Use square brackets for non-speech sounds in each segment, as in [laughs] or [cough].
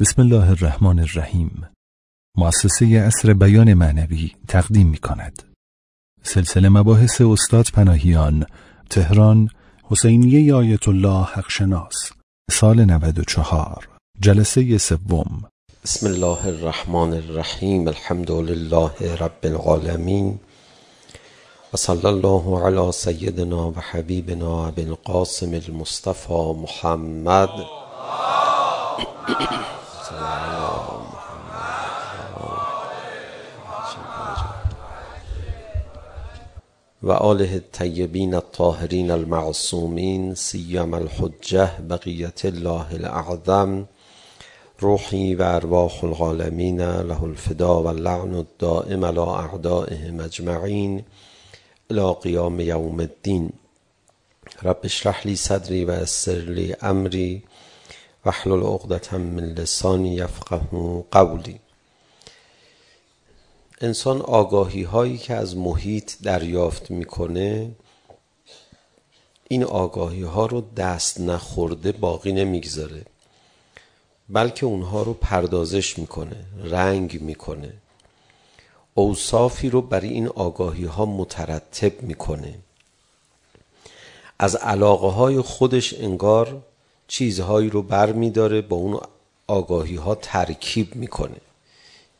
بسم الله الرحمن الرحیم. مؤسسه اصر بیان معنوی تقدیم می کند سلسله مباحث استاد پناهیان تهران حسینیه آیت الله حقشناس سال 94 جلسه سوم. بسم الله الرحمن الرحیم الحمد لله رب العالمین و صلی الله علی سیدنا و حبیبنا ابی القاسم المصطفى محمد. و آله الطیبین الطاهرین المعصومین سیم الحجه بقیت الله الاعظم روحی و ارواح العالمین له الفدا و اللعن الدائم على اعدائهم اجمعین الى قیام یوم الدین. رب اشرح لی صدری و اسر لی امری. واحلل عقدة من لسانی یفقه قولی. انسان آگاهی هایی که از محیط دریافت می‌کنه این آگاهی ها رو دست نخورده باقی نمی‌گذاره بلکه اونها رو پردازش می‌کنه رنگ می‌کنه. اوصافی رو برای این آگاهی ها مترتب می‌کنه. از علاقه های خودش انگار چیزهایی رو بر میداره با اون آگاهی ها ترکیب می‌کنه.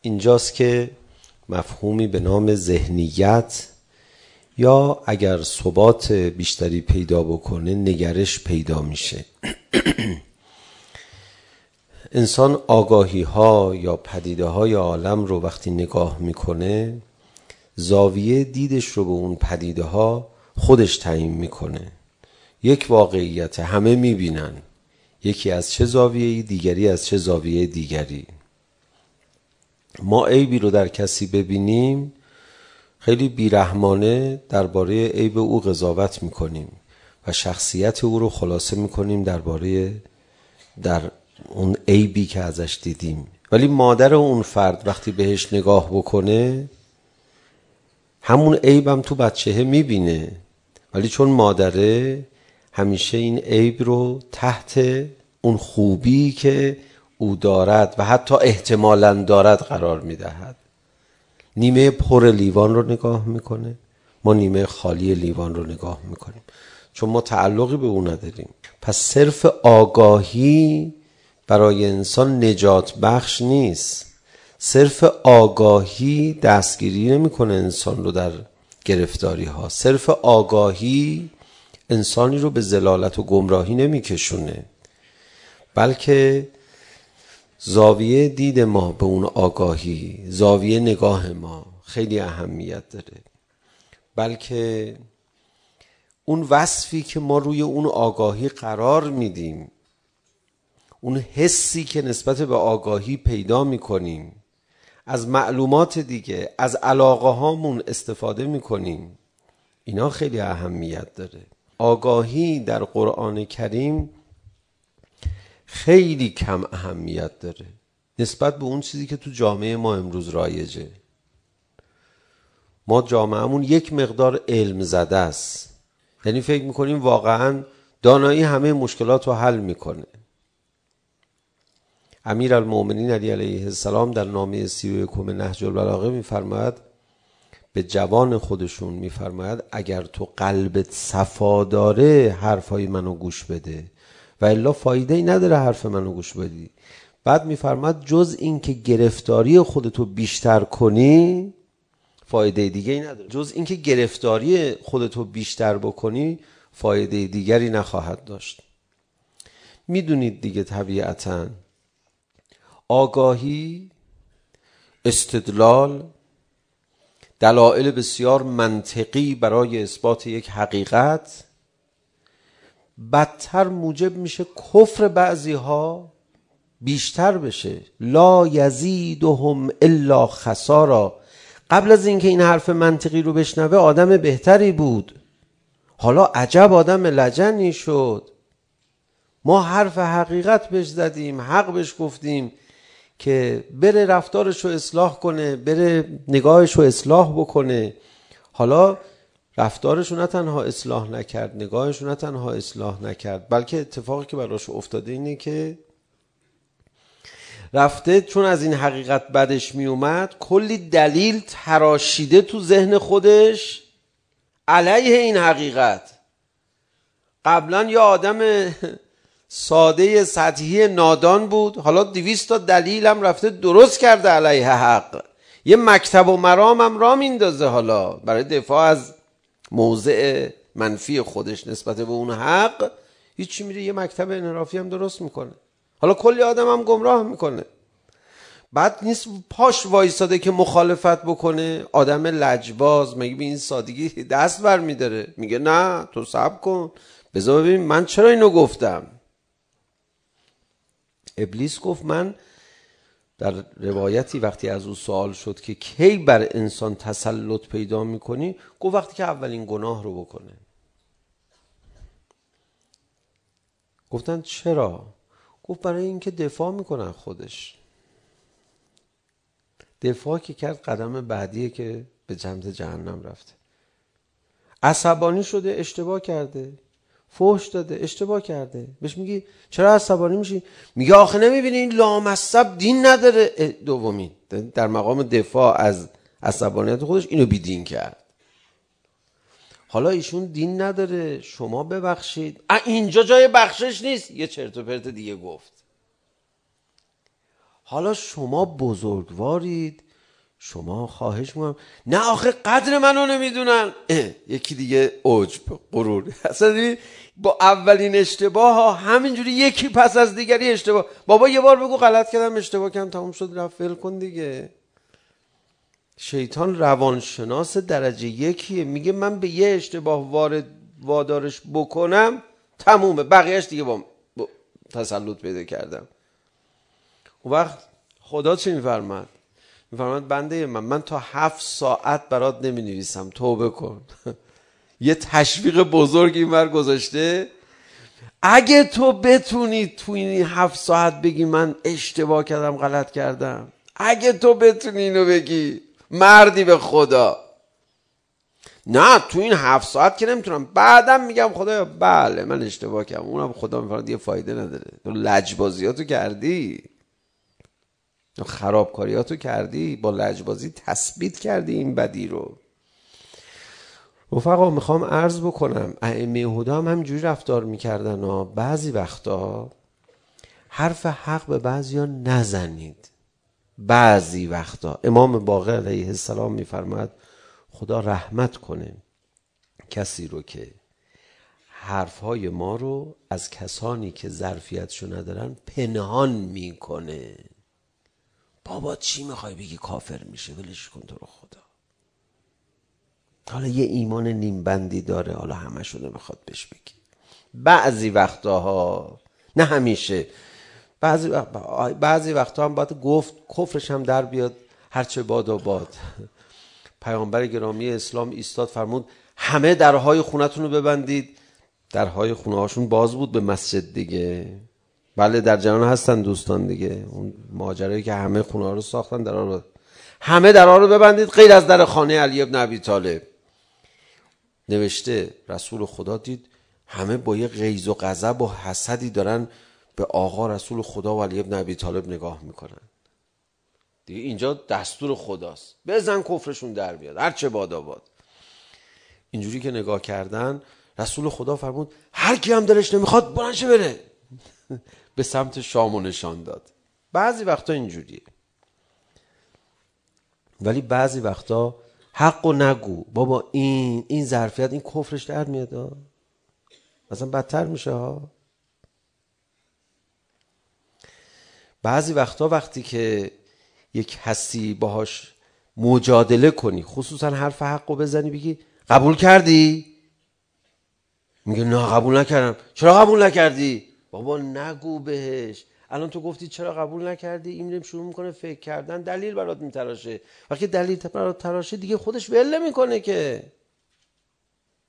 اینجاست که مفهومی به نام ذهنیت یا اگر ثبات بیشتری پیدا بکنه نگرش پیدا میشه. [clears throat] انسان آگاهی ها یا پدیده های عالم رو وقتی نگاه می‌کنه زاویه دیدش رو به اون پدیده ها خودش تعیین می‌کنه. یک واقعیت همه می‌بینن. یکی از چه زاویه‌ای دیگری از چه زاویه دیگری. ما عیبی رو در کسی ببینیم خیلی بیرحمانه درباره عیب او قضاوت می‌کنیم و شخصیت او رو خلاصه می‌کنیم درباره در اون عیبی که ازش دیدیم. ولی مادر اون فرد وقتی بهش نگاه بکنه همون عیبم تو بچهه می‌بینه. ولی چون مادره همیشه این عیب رو تحت اون خوبی که او دارد و حتی احتمالا دارد قرار می‌دهد. نیمه پر لیوان رو نگاه می‌کنه. ما نیمه خالی لیوان رو نگاه می‌کنیم. چون ما تعلقی به او نداریم. پس صرف آگاهی برای انسان نجات بخش نیست. صرف آگاهی دستگیری نمی‌کنه انسان رو در گرفتاری ها صرف آگاهی انسانی رو به زلالت و گمراهی نمیکشونه. بلکه زاویه دید ما به اون آگاهی زاویه نگاه ما خیلی اهمیت داره. بلکه اون وصفی که ما روی اون آگاهی قرار میدیم اون حسی که نسبت به آگاهی پیدا می‌کنیم از معلومات دیگه از علاقه هامون استفاده می‌کنیم اینا خیلی اهمیت داره. آگاهی در قرآن کریم خیلی کم اهمیت داره. نسبت به اون چیزی که تو جامعه ما امروز رایجه. ما جامعهمون یک مقدار علم زده است. یعنی فکر می‌کنیم واقعا دانایی همه مشکلات رو حل می‌کنه. امیر المومنین علی علیه السلام در نامه سی و یکم نهج البلاغه میفرماید به جوان خودشون میفرماید اگر تو قلبت صفا داره حرفای منو گوش بده. و الا فایده ای نداره حرف منو گوش بدی. بعد میفرماد جز این که گرفتاری خودتو بیشتر کنی فایده دیگه ای نداره. جز این که گرفتاری خودتو بیشتر بکنی فایده دیگری نخواهد داشت. می‌دونید دیگه طبیعتا آگاهی استدلال دلایل بسیار منطقی برای اثبات یک حقیقت. بدتر موجب میشه کفر بعضی ها بیشتر بشه. لا یزیدهم الا خسارا. قبل از اینکه این حرف منطقی رو بشنوه آدم بهتری بود. حالا عجب آدم لجنی شد. ما حرف حقیقت بهش زدیم حق بهش گفتیم. که بره رفتارش رو اصلاح کنه بره نگاهش رو اصلاح بکنه. حالا رفتارش نه تنها اصلاح نکرد نگاهش نه تنها اصلاح نکرد بلکه اتفاقی که براش افتاده اینه که رفته چون از این حقیقت بدش می اومد کلی دلیل تراشیده تو ذهن خودش علیه این حقیقت. قبلا یه آدم ساده سطحی نادان بود. حالا دویست تا دلیلم رفته درست کرده علیه حق. یه مکتب و مرام هم را میندازه حالا. برای دفاع از موضع منفی خودش نسبت به اون حق هیچی میره یه مکتب انرافی هم درست می‌کنه. حالا کلی آدم هم گمراه می‌کنه. بعد نیست پاش وایساده که مخالفت بکنه. آدم لجباز مگه به این سادگی دست بر میداره میگه نه تو سب کن. بذار ببین من چرا اینو گفتم؟ ابلیس گفت من در روایتی وقتی از او سوال شد که کی بر انسان تسلط پیدا می‌کنی گفت وقتی که اولین گناه رو بکنه. گفتن چرا؟ گفت برای اینکه دفاع می‌کنن خودش. دفاع که کرد قدم بعدیه که به جمت جهنم رفته. عصبانی شده اشتباه کرده. فوش داده اشتباه کرده. بهش میگی چرا عصبانی میشی؟ میگه آخه نمی‌بینی این لامصب دین نداره. دومی. در مقام دفاع از عصبانیت خودش اینو بیدین کرد. حالا ایشون دین نداره. شما ببخشید. اینجا جای بخشش نیست. یه چرت و پرت دیگه گفت. حالا شما بزرگوارید. شما خواهش می‌کنم. نه آخه قدر منو نمی‌دونن. یکی دیگه عجب غرور. [laughs] اصلا با اولین اشتباه ها همینجوری یکی پس از دیگری اشتباه. بابا یه بار بگو غلط کردم اشتباه کردم تموم شد رفت کن دیگه. شیطان روانشناس درجه یکیه. میگه من به یه اشتباه وارد وادارش بکنم تمومه. بقیهش دیگه با تسلط پیدا کردم. اون وقت خدا چی میفرمد میفرماد بنده من من تا هفت ساعت برات نمی نویسم توبه کن. [laughs] یه تشویق بزرگ این ور گذاشته. اگه تو بتونی تو این هفت ساعت بگی من اشتباه کردم غلط کردم اگه تو بتونی اینو بگی مردی به خدا. نه تو این هفت ساعت که نمی‌تونم. بعدم میگم خدایا بله من اشتباه کردم. اونم خدا میفرد یه فایده نداره. تو لجبازیاتو کردی. خرابکاریاتو کردی با لجبازی تثبیت کردی این بدی رو. رفقا می‌خوام عرض بکنم ائمه هدا هم همینجوری رفتار می‌کردن ها. بعضی وقتا حرف حق به بعضی ها نزنید. بعضی وقتا. امام باقر علیه السلام میفرماد خدا رحمت کنه کسی رو که حرفهای ما رو از کسانی که ظرفیتشو ندارن پنهان می‌کنه. بابا چی می‌خوای بگی؟ کافر میشه ولش کن تو رو خدا. حالا یه ایمان نیمبندی داره حالا همه شده می‌خواد بهش بگی. بعضی وقتاها نه همیشه بعضی, بعضی وقتا هم باید گفت کفرش هم در بیاد هرچه باد و باد. پیامبر گرامی اسلام ایستاد فرمود همه درهای خونتون رو ببندید. درهای خونه هاشون باز بود به مسجد دیگه. بله در جهان هستن دوستان دیگه. اون ماجرایی که همه خونه رو ساختن در رو همه در رو ببندید. غیر از در خانه علی ابن ابی طالب. نوشته رسول خدا دید همه با یه غیظ و غضب و حسدی دارن به آقا رسول خدا و علی ابن ابی طالب نگاه می‌کنن. دیگه اینجا دستور خداست. بزن کفرشون در بیاد. هر چه باد آباد. اینجوری که نگاه کردن رسول خدا فرمود هر کی هم دلش نمی‌خواد بلنشه بره؟ [laughs] به سمت شام و نشان داد. بعضی وقتا اینجوریه. ولی بعضی وقتا حق و نگو. بابا این این ظرفیت این کفرش در میاد مثلا بدتر میشه ها بعضی وقتا وقتی که یک حسی باهاش مجادله کنی خصوصا حرف حق رو بزنی بگی قبول کردی؟ میگه نه قبول نکردم. چرا قبول نکردی؟ بابا نگو بهش. الان تو گفتی چرا قبول نکردی؟ این شروع می‌کنه فکر کردن. دلیل برات میتراشه. وقتی دلیل برات تراشه دیگه خودش ول می‌کنه که.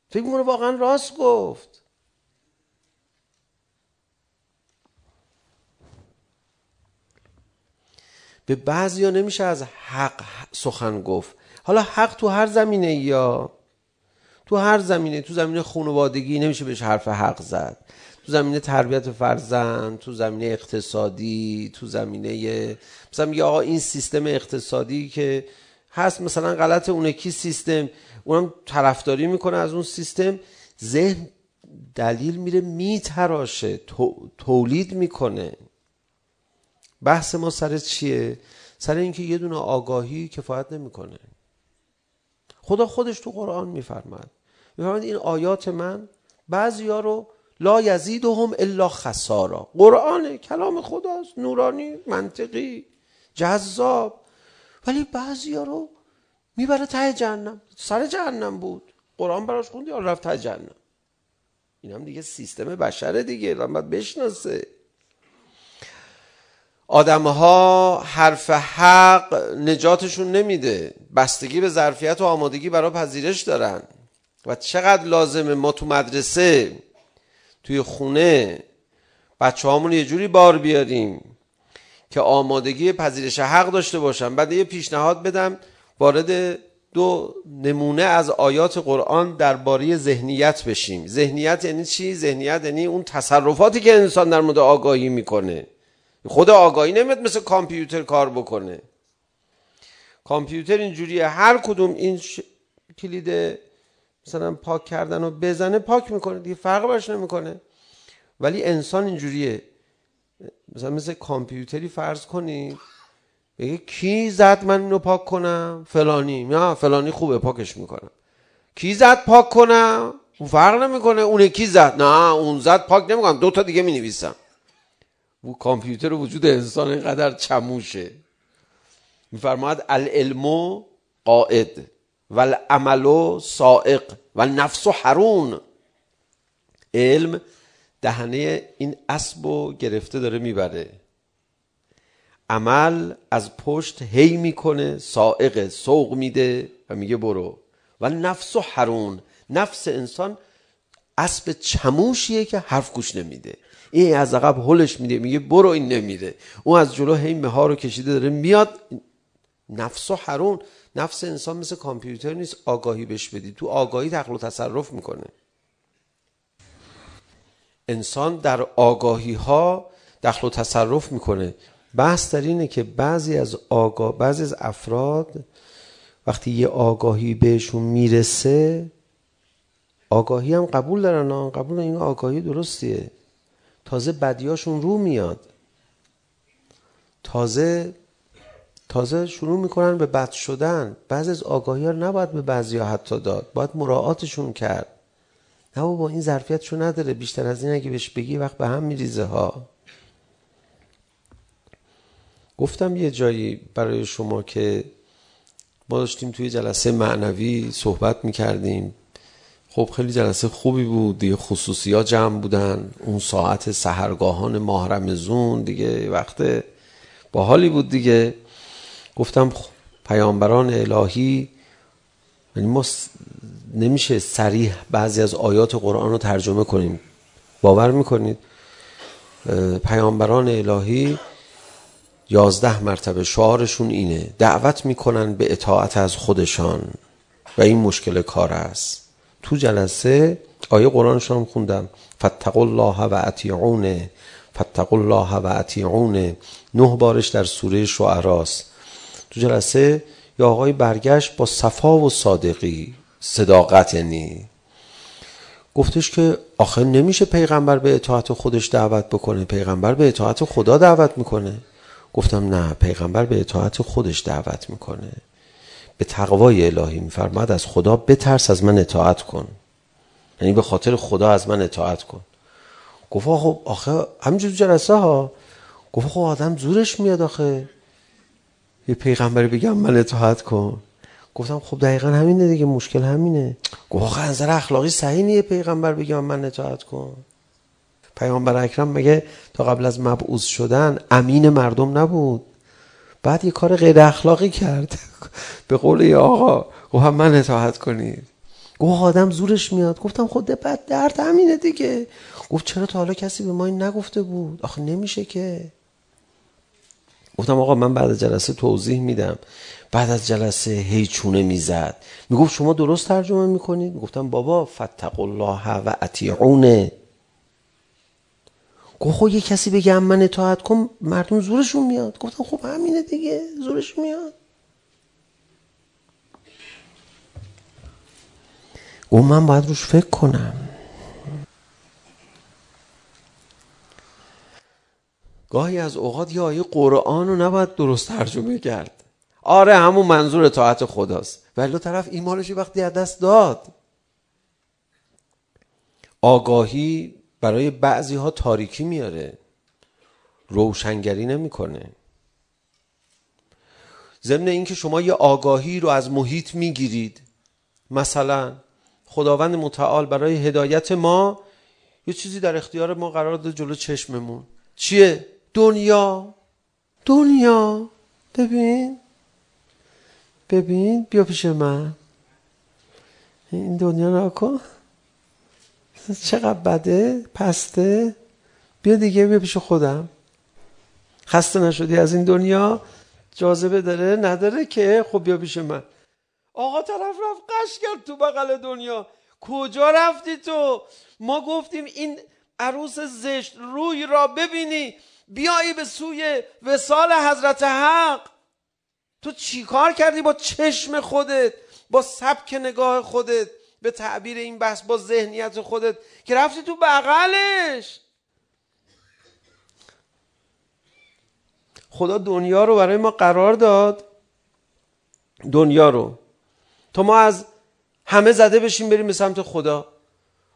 فکر می‌کنه واقعا راست گفت. به بعضی ها نمیشه از حق سخن گفت. حالا حق تو هر زمینه یا تو هر زمینه تو زمینه خانوادگی نمیشه بهش حرف حق زد. تو زمینه تربیت فرزند تو زمینه اقتصادی تو زمینه مثلا میگه آقا این سیستم اقتصادی که هست مثلا غلط اون کی سیستم؟ اونم طرفداری می‌کنه از اون سیستم. ذهن دلیل میره میتراشه تولید می‌کنه. بحث ما سر چیه؟ سر اینکه یه دونه آگاهی کفایت نمی‌کنه. خدا خودش تو قرآن میفرماد میفرماد این آیات من بعضیا رو لا یزیدهم الا خسارا. قرآن کلام خداست نورانی منطقی جذاب. ولی بعضیا رو می‌بره ته جهنم. سر جهنم بود. قرآن براش خوندی یا رفت ته جهنم. این هم دیگه سیستم بشره دیگه باید بشناسه. آدم ها حرف حق نجاتشون نمیده. بستگی به ظرفیت و آمادگی برای پذیرش دارن. و چقدر لازمه ما تو مدرسه توی خونه. بچه هامون یه جوری بار بیاریم که آمادگی پذیرش حق داشته باشن. بعد یه پیشنهاد بدم وارد دو نمونه از آیات قرآن درباره ذهنیت بشیم. ذهنیت یعنی چی؟ ذهنیت یعنی اون تصرفاتی که انسان در مورد آگاهی می‌کنه. خود آگاهی نمیاد مثل کامپیوتر کار بکنه. کامپیوتر اینجوریه. هر کدوم این ش... کلید مثلا پاک کردن و بزنه پاک می‌کنه دیگه فرق باش نمی‌کنه. ولی انسان اینجوریه. مثلا مثل کامپیوتری فرض کنید بگه کی زد من اینو پاک کنم؟ فلانی. نه فلانی خوبه پاکش می‌کنم. کی زد پاک کنم؟ اون فرق نمی‌کنه. اون کی زد. نه اون زد پاک نمی‌کنم. دو تا دیگه می‌نویسم. و کامپیوتر وجود انسان اینقدر چموشه. میفرماید العلم قائد و العمل سائق و نفس حرون. علم دهنه این اسب و گرفته داره می‌بره. عمل از پشت هی می‌کنه سائق سوق میده و میگه برو. و نفس و حرون. نفس انسان اسب چموشیه که حرف گوش نمیده. این از عقب هلش میده میگه برو این نمیره. اون از جلو هی ها رو کشیده داره میاد. نفس و حرون. نفس انسان مثل کامپیوتر نیست آگاهی بهش بدی. تو آگاهی تقل و تصرف می‌کنه. انسان در آگاهی ها دخل و تصرف می‌کنه. بحث در اینه که بعضی از آگاه بعضی از افراد وقتی یه آگاهی بهشون می‌رسه آگاهی هم قبول دارن. قبول این آگاهی درستیه. تازه بدیاشون رو میاد. تازه تازه شروع می‌کنن به بد شدن. بعضی از آگاهی ها نباید به بعضی ها حتی داد. باید مراعاتشون کرد. نه با این ظرفیتشو نداره. بیشتر از این اگه بهش بگی وقت به هم میریزه ها. گفتم یه جایی برای شما که ما داشتیم توی جلسه معنوی صحبت می‌کردیم. خب خیلی جلسه خوبی بود. دیگه خصوصی ها جمع بودن. اون ساعت سهرگاهان ماه رمزون دیگه وقت باحالی بود دیگه. گفتم پیامبران الهی یعنی ما نمیشه سریح بعضی از آیات قرآن رو ترجمه کنیم. باور می‌کنید؟ پیامبران الهی یازده مرتبه شعارشون اینه دعوت می‌کنن به اطاعت از خودشان و این مشکل کار است. تو جلسه آیه قرآنشان هم خوندم. فتقوا الله و اطیعون فتقوا الله و اطیعون نه بارش در سوره شعراست. جلسه یا آقای برگشت با صفا و صادقی صداقت یعنی. گفتش که آخه نمیشه پیغمبر به اطاعت خودش دعوت بکنه پیغمبر به اطاعت خدا دعوت می‌کنه. گفتم نه پیغمبر به اطاعت خودش دعوت می‌کنه. به تقوای الهی میفرماد از خدا بترس از من اطاعت کن. یعنی به خاطر خدا از من اطاعت کن. گفت خب آخه همینجور جلسه ها گفت خب آدم زورش میاد آخه. یه پیغمبری بگم من اطاعت کن. گفتم خب دقیقا همینه دیگه مشکل همینه. گفت آخه نظر اخلاقی صحیح نیه پیغمبر بگم من اطاعت کن. پیامبر اکرم مگه تا قبل از مبعوث شدن امین مردم نبود. بعد یه کار غیر اخلاقی کرد. [laughs] به قول یه آقا گفت هم من اطاعت کنید. گفت آدم زورش میاد. گفتم خود بعد درد همینه دیگه. گفت چرا تا حالا کسی به ما این نگفته بود؟ آخه نمیشه که. گفتم آقا من بعد از جلسه توضیح میدم. بعد از جلسه هی چونه می‌زد. می‌گفت شما درست ترجمه می‌کنید؟ گفتم بابا فتق الله و اطیعونه. گفت خب یه کسی بگه من اطاعت کن مردم زورشون میاد. گفتم خب همینه دیگه زورش میاد. گفت من باید روش فکر کنم. گاهی از اوقات یا آیه قرآن رو نباید درست ترجمه کرد. آره همون منظور اطاعت خداست. ولی طرف ایمانش وقتی از دست داد. آگاهی برای بعضی ها تاریکی میاره. روشنگری نمی‌کنه. ضمن اینکه شما یه آگاهی رو از محیط می‌گیرید. مثلا خداوند متعال برای هدایت ما یه چیزی در اختیار ما قرار داده جلو چشممون. چیه؟ دنیا دنیا. ببین ببین بیا پیش من. این دنیا نکن چقدر بده پسته. بیا دیگه بیا پیش خودم. خسته نشدی از این دنیا؟ جاذبه داره نداره که؟ خب بیا پیش من. آقا طرف رفت قش کرد تو بغل دنیا. کجا رفتی تو؟ ما گفتیم این عروس زشت روی را ببینی. بیایی به سوی وسال حضرت حق. تو چیکار کردی با چشم خودت؟ با سبک نگاه خودت؟ به تعبیر این بحث با ذهنیت خودت که رفتی تو بغلش. خدا دنیا رو برای ما قرار داد. دنیا رو. تا ما از همه زده بشیم بریم به سمت خدا.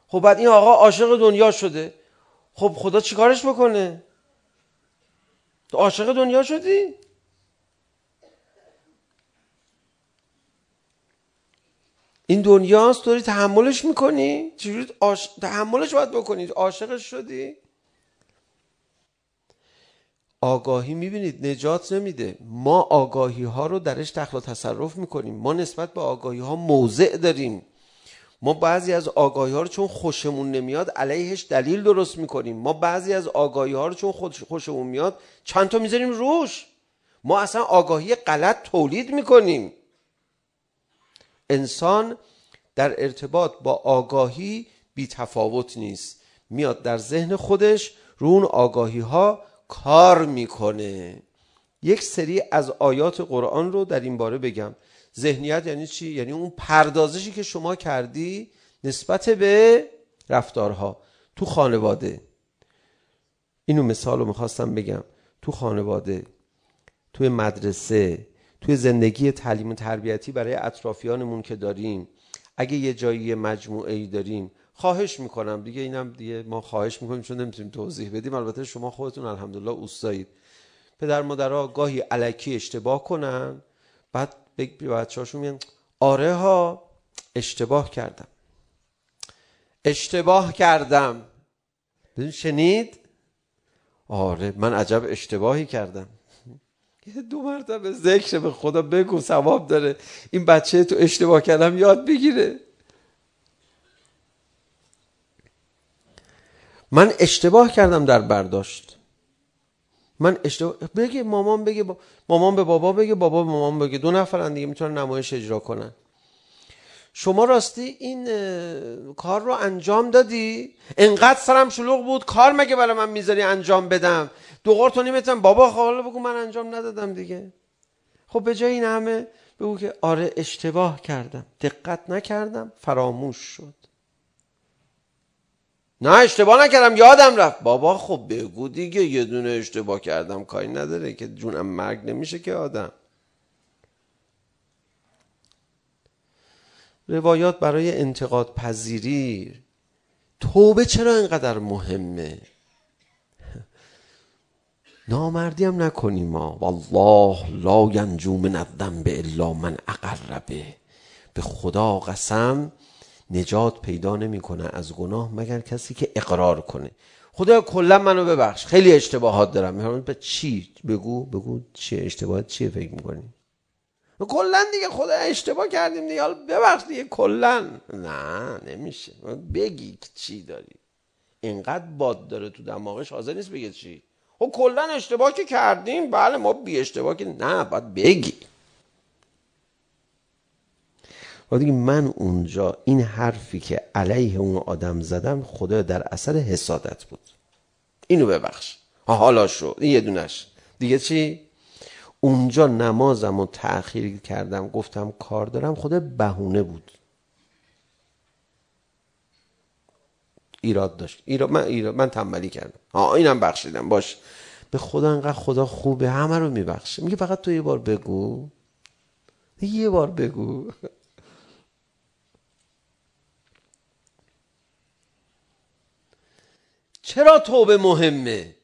خب بعد این آقا عاشق دنیا شده. خب خدا چیکارش بکنه؟ تو عاشق دنیا شدی؟ این دنیاست داری تحملش می‌کنی؟ چجوری آش... تحملش باید بکنید عاشقش شدی؟ آگاهی می‌بینید نجات نمیده. ما آگاهی ها رو درش دخل و تصرف می‌کنیم. ما نسبت به آگاهی ها موضع داریم. ما بعضی از آگاهی ها رو چون خوشمون نمیاد علیهش دلیل درست می‌کنیم. ما بعضی از آگاهی ها رو چون خوشمون میاد چند تا می‌ذاریم روش. ما اصلا آگاهی غلط تولید می‌کنیم. انسان در ارتباط با آگاهی بی تفاوت نیست. میاد در ذهن خودش رو اون آگاهی ها کار می‌کنه. یک سری از آیات قرآن رو در این باره بگم. ذهنیت یعنی چی؟ یعنی اون پردازشی که شما کردی نسبت به رفتارها. تو خانواده. اینو مثال رو می‌خواستم بگم. تو خانواده توی مدرسه توی زندگی تعلیم و تربیتی برای اطرافیانمون که داریم اگه یه جایی مجموعه ای داریم خواهش می‌کنم. دیگه اینم دیگه ما خواهش می‌کنیم چون نمی‌تونیم توضیح بدیم. البته شما خودتون الحمدلله اوستایید. پدر مادرها گاهی علکی اشتباه کنن بعد بچه هاشون میگن آره ها اشتباه کردم. اشتباه کردم. بدون شنید؟ آره من عجب اشتباهی کردم. یه دو مرتبه ذکر به خدا بگو ثواب داره. این بچه تو اشتباه کردم یاد بگیره. من اشتباه کردم در برداشت. من اشتباه بگه مامان بگه با... مامان به بابا بگه بابا به مامان بگه دو نفرن دیگه می‌تونن نمایش اجرا کنن. شما راستی این کار رو انجام دادی؟ انقدر سرم شلوغ بود کار مگه برای من می‌ذاری انجام بدم؟ دو قرط و بابا حالا بگو من انجام ندادم دیگه. خب به جای این همه بگو که آره اشتباه کردم. دقت نکردم فراموش شد. نه اشتباه نکردم یادم رفت. بابا خب بگو دیگه یه دونه اشتباه کردم. کاری نداره که جونم مرگ نمیشه که آدم. روایات برای انتقاد پذیری. توبه چرا اینقدر مهمه؟ نامردی هم نکنیم ما. والله لا ینجو من الذنب الا من اقربه. به خدا قسم نجات پیدا نمی‌کنه از گناه مگر کسی که اقرار کنه. خدا کلا منو ببخش. خیلی اشتباهات دارم. به چی بگو؟ بگو چی اشتباهات چیه فکر می‌کنی؟ کلا دیگه خدا اشتباه کردیم دیگه. حالا ببخش دیگه. کلا. نه نمیشه. بگی چی داری. اینقدر باد داره تو دماغش. حاضر نیست بگه چی. خب کلا اشتباه که کردیم. بله ما بی اشتباه که نه باید بگی. و دیگه من اونجا این حرفی که علیه اون آدم زدم خدا در اثر حسادت بود. اینو ببخش. حالا شد این یه دونش. دیگه چی؟ اونجا نمازم و تأخیر کردم گفتم کار دارم خدا بهونه بود. ایراد داشت. ایراد من ایراد من تنبلی کردم. ها اینم بخشیدم. باش. به خدا انقدر خدا خوبه همه رو میبخشه. میگه فقط تو یه بار بگو. یه بار بگو. چرا توبه مهمه؟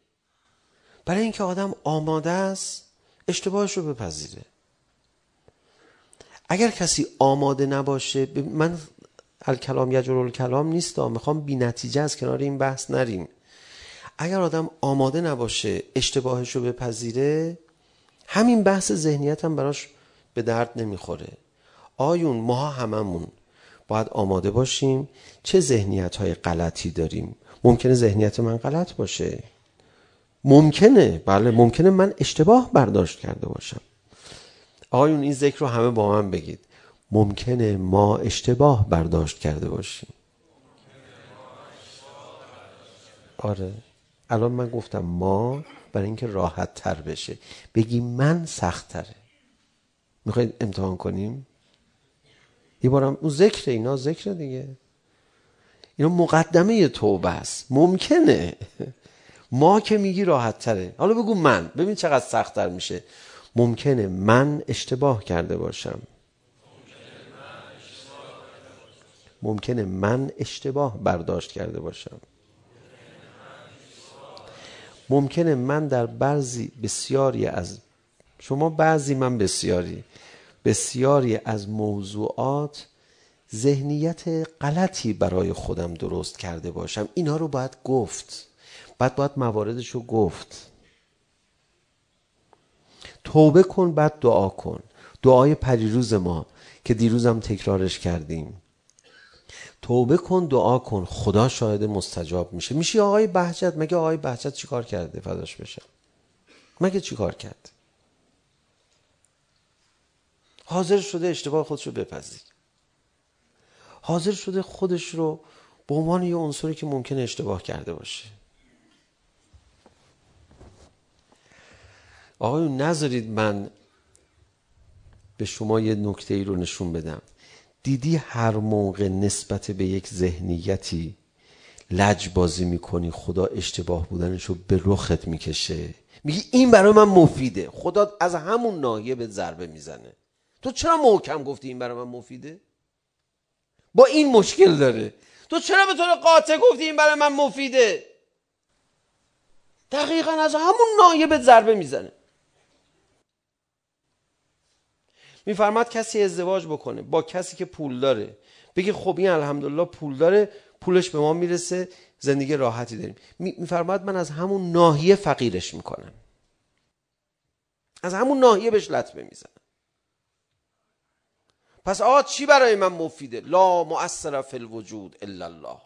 برای اینکه آدم آماده است اشتباهش رو بپذیره. اگر کسی آماده نباشه من الکلام یجر الکلام نیست می‌خوام بی نتیجه از کنار این بحث نریم. اگر آدم آماده نباشه اشتباهش رو بپذیره همین بحث ذهنیت هم براش به درد نمی‌خوره. آیون ماها هممون باید آماده باشیم چه ذهنیت های غلطی داریم. ممکنه ذهنیت من غلط باشه. ممکنه بله ممکنه من اشتباه برداشت کرده باشم. آقایون این ذکر رو همه با من بگید. ممکنه ما اشتباه برداشت کرده باشیم. آره. الان من گفتم ما برای اینکه راحت تر بشه. بگی من سخت تره می‌خواید امتحان کنیم؟ یه بارم اون ذکر اینا ذکر دیگه. اینا مقدمه توبه است. ممکنه. ما که میگی راحت تره. حالا بگو من. ببین چقدر سخت تر میشه. ممکنه من اشتباه کرده باشم. ممکنه من اشتباه برداشت کرده باشم. ممکنه من در بعضی بسیاری از شما بعضی من بسیاری. بسیاری از موضوعات ذهنیت غلطی برای خودم درست کرده باشم. اینا رو باید گفت. بعد باید مواردش رو گفت. توبه کن بعد دعا کن. دعای پریروز ما که دیروزم تکرارش کردیم. توبه کن دعا کن. خدا شاهد مستجاب میشه. میشه آقای بهجت. مگه آقای بهجت چیکار کرده فداش بشه؟ مگه چیکار کرد؟ حاضر شده اشتباه خودش رو بپذیر حاضر شده خودش رو به عنوان یه عنصری که ممکنه اشتباه کرده باشه. آقایون نذارید من به شما یه نکته ای رو نشون بدم. دیدی هر موقع نسبت به یک ذهنیتی لج بازی می‌کنی خدا اشتباه بودنش رو به رخت می‌کشه؟ میگی این برای من مفیده. خدا از همون ناحیه به ضربه می‌زنه. تو چرا محکم گفتی این برای من مفیده؟ با این مشکل داره. تو چرا به طور قاطع گفتی این برای من مفیده؟ دقیقا از همون ناحیه به ضربه می‌زنه. میفرماد کسی ازدواج بکنه با کسی که پول داره. بگه خب این الحمدلله پول داره پولش به ما می‌رسه زندگی راحتی داریم. میفرماد من از همون ناحیه فقیرش می‌کنم. از همون ناحیه بهش لطمه می‌زنم. پس آقا چی برای من مفیده؟ لا مؤثر فی الوجود الا الله.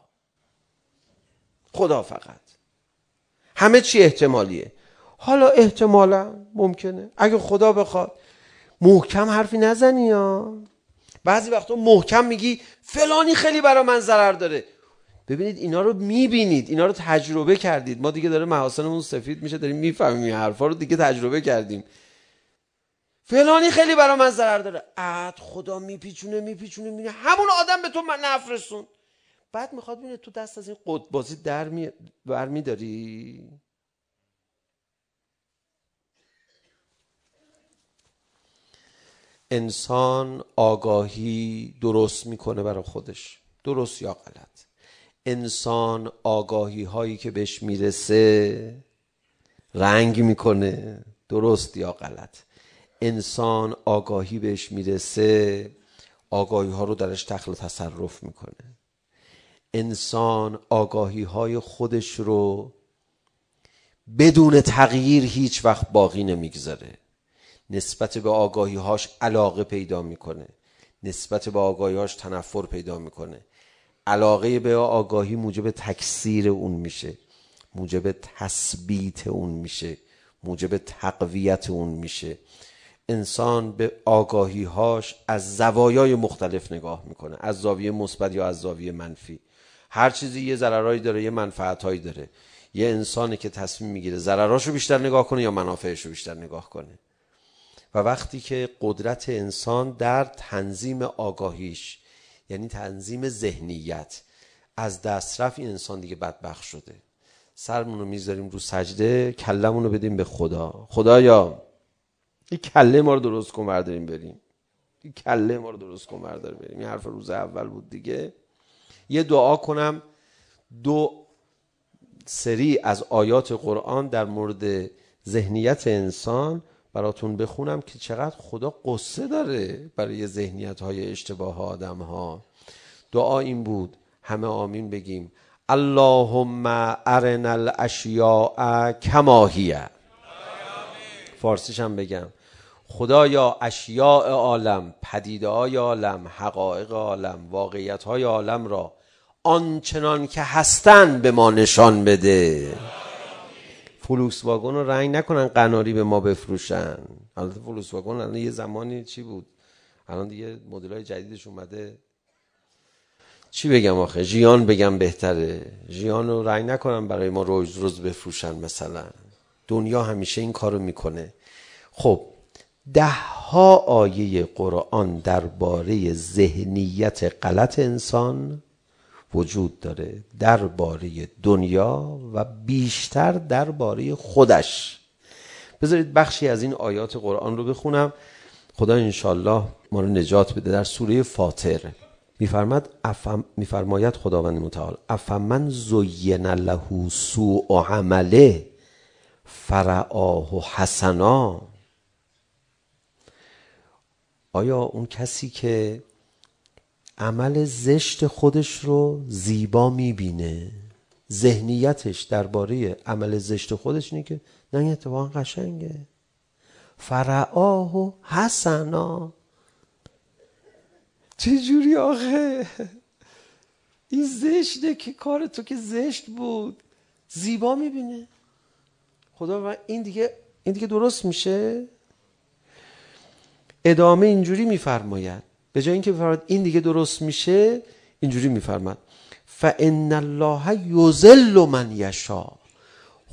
خدا فقط. همه چی احتمالیه. حالا احتمالا ممکنه. اگه خدا بخواد. محکم حرفی نزنی یا بعضی وقتا محکم میگی فلانی خیلی برا من ضرر داره. ببینید اینا رو می‌بینید. اینا رو تجربه کردید. ما دیگه داره محاسنمون سفید میشه. داریم می‌فهمیم این حرفا رو. دیگه تجربه کردیم. فلانی خیلی برا من ضرر داره. اد خدا میپیچونه میپیچونه میگه همون آدم به تو من نفرسون بعد می‌خواد ببینه تو دست از این قطبازی در می... برمیداری انسان آگاهی درست می‌کنه برای خودش. درست یا غلط؟ انسان آگاهی هایی که بهش می‌رسه رنگ می‌کنه. درست یا غلط؟ انسان آگاهی بهش می‌رسه آگاهی ها رو درش تخل تصرف می‌کنه. انسان آگاهی های خودش رو بدون تغییر هیچ وقت باقی نمی‌گذاره. نسبت به آگاهی هاش علاقه پیدا می‌کنه. نسبت به آگاهی هاش تنفر پیدا می‌کنه. علاقه به آگاهی موجب تکثیر اون میشه. موجب تثبیت اون میشه. موجب تقویت اون میشه. انسان به آگاهیهاش از زوایای مختلف نگاه می‌کنه از زاویه مثبت یا از زاویه منفی. هر چیزی یه ضررهایی داره یه منفعتهایی داره. یه انسانی که تصمیم می‌گیره ضرراشو بیشتر نگاه کنه یا منافعش رو بیشتر نگاه کنه. و وقتی که قدرت انسان در تنظیم آگاهیش یعنی تنظیم ذهنیت از دست رفت این انسان دیگه بدبخت شده. سرمون رو می‌ذاریم رو سجده کلمون رو بدیم به خدا. خدایا این کله ما رو درست کن برداریم بریم. این کله ما رو درست کن بردار بریم. این حرف روز اول بود دیگه. یه دعا کنم. دو سری از آیات قرآن در مورد ذهنیت انسان براتون بخونم که چقدر خدا قصه داره برای ذهنیت های اشتباه آدم ها دعا این بود. همه آمین بگیم. اللهم ارنا الاشیاء کما فارسیش هم بگم. خدایا اشیاء عالم پدیده های عالم حقایق عالم واقعیت های عالم را آنچنان که هستن به ما نشان بده. فولکس واگن رو رنگ نکنن قناری به ما بفروشن. البته فولکس واگن الان یه زمانی چی بود؟ الان دیگه مدل های جدیدش اومده. چی بگم آخه؟ جیان بگم بهتره. جیان رو رنگ نکنن برای ما روز روز بفروشن مثلا. دنیا همیشه این کارو می‌کنه. خب ده ها آیه قرآن درباره ذهنیت غلط انسان وجود داره درباره دنیا و بیشتر درباره خودش. بذارید بخشی از این آیات قرآن رو بخونم. خدا انشالله ما رو نجات بده. در سوره فاطر میفرماد افم میفرماید خداوند متعال افمن زین له سوء عمله؟ فرعاه حسنا. آیا اون کسی که عمل زشت خودش رو زیبا می‌بینه؟ ذهنیتش درباره عمل زشت خودش اینه که نه این اتفاقا قشنگه. فرعاه و حسنا. چجوری آخه؟ این زشته که کار تو که زشت بود. زیبا می‌بینه. خدا این دیگه این دیگه درست میشه؟ ادامه اینجوری میفرماید. به جای اینکه بفرماید این دیگه درست میشه اینجوری میفرماد فان الله یذل من یشا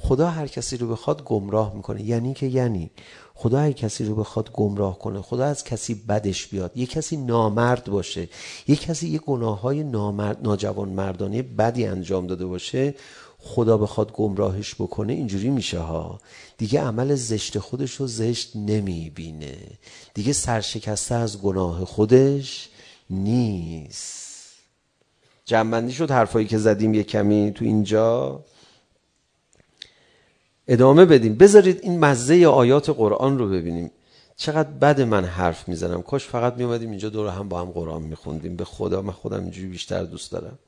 خدا هر کسی رو بخواد گمراه می‌کنه. یعنی که یعنی. خدا هر کسی رو بخواد گمراه کنه. خدا از کسی بدش بیاد. یه کسی نامرد باشه. یه کسی یه گناه های نامرد ناجوان مردانه بدی انجام داده باشه. خدا بخواد گمراهش بکنه اینجوری میشه ها. دیگه عمل زشت خودش رو زشت نمی‌بینه. دیگه سرشکسته از گناه خودش نیست. جنبندی شد حرفایی که زدیم یه کمی تو اینجا. ادامه بدیم. بذارید این مزه آیات قرآن رو ببینیم. چقدر بد من حرف می‌زنم. کاش فقط میومدیم اینجا دور هم با هم قرآن میخوندیم. به خدا من خودم اینجوری بیشتر دوست دارم.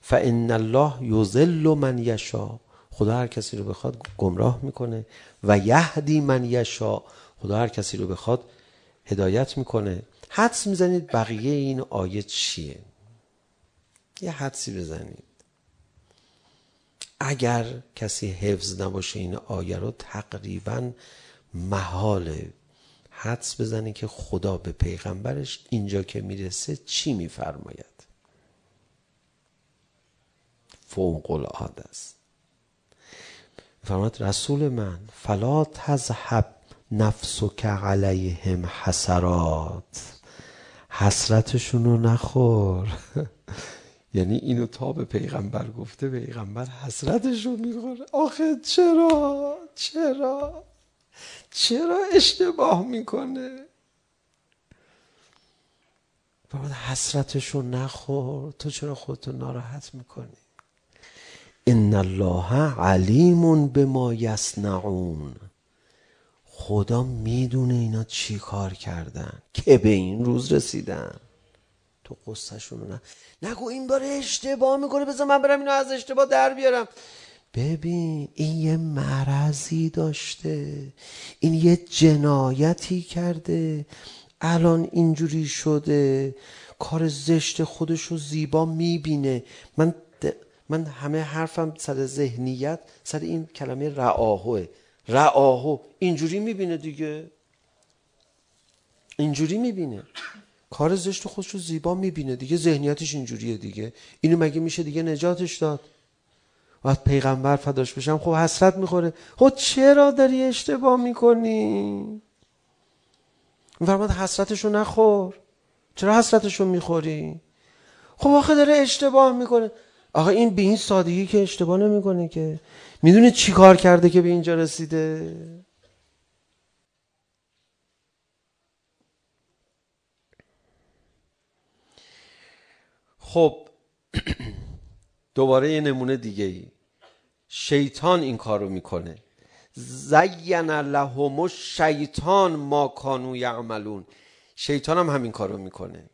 فان الله یذل من یشا خدا هر کسی رو بخواد گمراه می‌کنه و یهدی من یشا خدا هر کسی رو بخواد هدایت می‌کنه. حدس می‌زنید بقیه این آیه چیه؟ یه حدسی بزنید. اگر کسی حفظ نباشه این آیه رو تقریبا محاله حدس بزنید که خدا به پیغمبرش اینجا که می‌رسه چی میفرماید. فوق العاده است. فرماد رسول من فلا تذهب نفسک علیهم حسرات. حسرتشون رو نخور. [laughs] یعنی اینو تا به پیغمبر گفته پیغمبر حسرتشون می‌خوره. آخه چرا؟ چرا؟ چرا اشتباه می‌کنه؟ فرماد حسرتشو نخور. تو چرا خودتو ناراحت می‌کنی؟ ان الله علیم به ما یصنعون خدا می‌دونه اینا چی کار کردن. که به این روز رسیدن. تو قصهشون نه. نگو این بار اشتباه می‌کنه. بذار من برم اینو از اشتباه در بیارم. ببین این یه مرضی داشته. این یه جنایتی کرده. الان اینجوری شده. کار زشت خودش رو زیبا می‌بینه. من من همه حرفم سر ذهنیت سر این کلمه رعاهوه رعاهو اینجوری می‌بینه دیگه. اینجوری می‌بینه. کار زشت خودش رو زیبا می‌بینه دیگه. ذهنیتش اینجوریه دیگه. اینو مگه میشه دیگه نجاتش داد؟ وقت پیغمبر فداش بشم. خب حسرت می‌خوره. خب چرا داری اشتباه می‌کنی؟ میفرماد حسرتشو نخور. چرا حسرتشو می‌خوری؟ خب آخه داره اشتباه می‌کنه. آقا این به این سادگی که اشتباه نمی‌کنه که. می‌دونه چی کار کرده که به اینجا رسیده. خب [clears throat] دوباره یه نمونه دیگه ای شیطان این کارو می‌کنه. زین لهم شیطان ما کانو یعملون. شیطان هم همین کارو می‌کنه.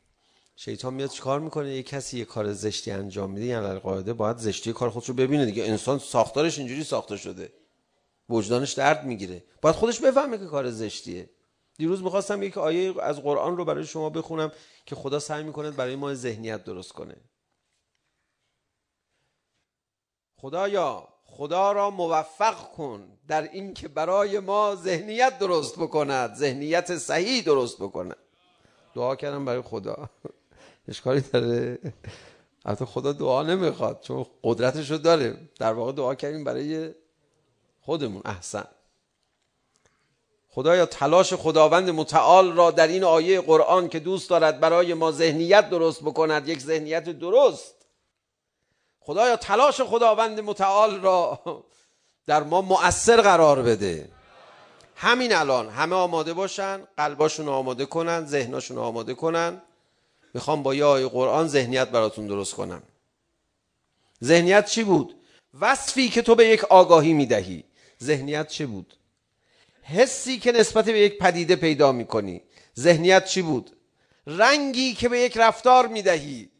شیطان میاد چیکار می‌کنه؟ یه کسی یه کار زشتی انجام میده یعنی القاعده باید زشتی کار خودش رو ببینه دیگه. انسان ساختارش اینجوری ساخته شده. وجدانش درد می‌گیره. باید خودش بفهمه که کار زشتیه. دیروز می‌خواستم یک آیه از قرآن رو برای شما بخونم که خدا سعی می‌کنه برای ما ذهنیت درست کنه. خدایا خدا را موفق کن در اینکه برای ما ذهنیت درست بکند ذهنیت صحیح درست بکند. دعا کردم برای خدا. اشکالی داره حتی خدا دعا نمی‌خواد چون قدرتش رو داره. در واقع دعا کردیم برای خودمون. احسن. خدایا تلاش خداوند متعال را در این آیه قرآن که دوست دارد برای ما ذهنیت درست بکند یک ذهنیت درست. خدایا تلاش خداوند متعال را در ما مؤثر قرار بده. همین الان همه آماده باشن قلباشون آماده کنن ذهناشون آماده کنن. می‌خوام با یه آیه قرآن ذهنیت براتون درست کنم. ذهنیت چی بود؟ وصفی که تو به یک آگاهی می‌دهی. ذهنیت چی بود؟ حسی که نسبت به یک پدیده پیدا می‌کنی. ذهنیت چی بود؟ رنگی که به یک رفتار می‌دهی.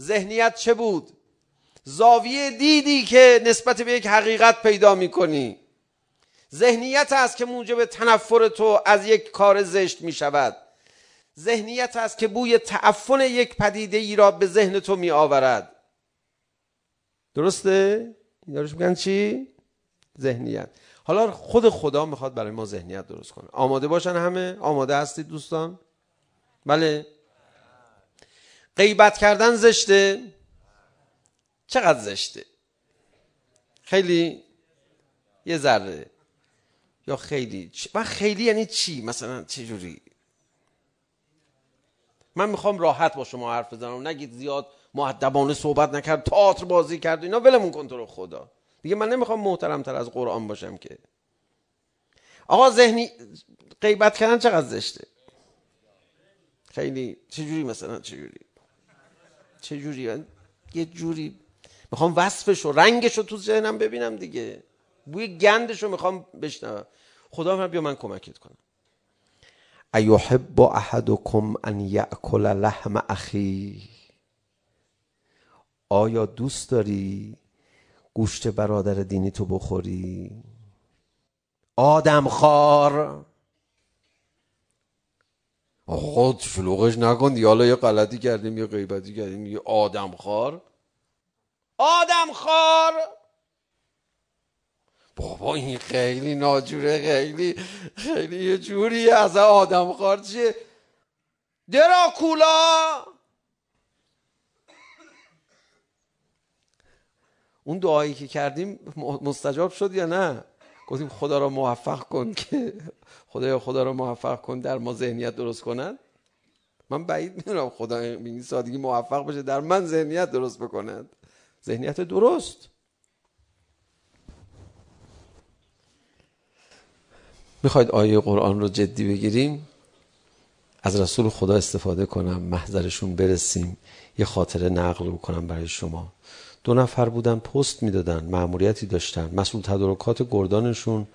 ذهنیت چه بود؟ زاویه دیدی که نسبت به یک حقیقت پیدا می‌کنی. ذهنیت است که موجب تنفر تو از یک کار زشت می شود ذهنیت است که بوی تعفن یک پدیده ای را به ذهن تو می آورد درسته؟ دارش میگن چی؟ ذهنیت. حالا خود خدا می‌خواد برای ما ذهنیت درست کنه. آماده باشن همه؟ آماده هستید دوستان؟ بله. غیبت کردن زشته. چقدر زشته؟ خیلی یه ذره. یا خیلی و خیلی یعنی چی؟ مثلا چه من می‌خوام راحت با شما حرف بزنم. نگید زیاد معدبانه صحبت نکرد تئاتر بازی کرد اینا ولمون کن تو خدا. دیگه من نمی‌خوام محترم تر از قرآن باشم که. آقا ذهنی غیبت کردن چقدر زشته؟ خیلی چه جوری مثلا چه جوری چه جوری یه جوری می‌خوام وصفش و رنگش رو تو ذهنم ببینم دیگه. بوی گندش رو می‌خوام بشنوم. خدا بیا من کمکت کنم. ایحب احدکم ان یاکل لحم اخی آیا دوست داری گوشت برادر دینی تو بخوری؟ آدم خار. خود شلوغش نکن حالا یه غلطی کردیم یه غیبتی کردیم. یه آدم خار. آدم خار! بابا این خیلی ناجوره خیلی خیلی یه جوری از آدم خار چیه؟ دراکولا! اون دعایی که کردیم مستجاب شد یا نه؟ گفتیم خدا را موفق کن که [laughs] خدایا خدا را موفق کن در ما ذهنیت درست کنن. من بعید می‌دونم خدا این سادگی موفق بشه در من ذهنیت درست بکند ذهنیت درست. می‌خواید آیه قرآن رو جدی بگیریم؟ از رسول خدا استفاده کنم محضرشون برسیم یه خاطره نقل بکنم برای شما. دو نفر بودن پست می‌دادن معمولیتی داشتن. مسئول تدارکات گردانشون